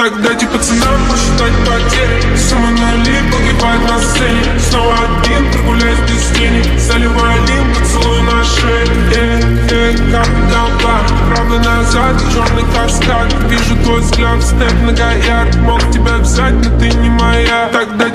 Так дайте пацанам посчитать потери Сумма нули погибает на сцене. Снова один, прогуляюсь без тени. Заливаю лим, поцелую на шее. Э, э, Как голова. Правда назад Черный каскад, вижу твой взгляд Степ на гаяр, мог тебя взять, но ты не моя. Тогда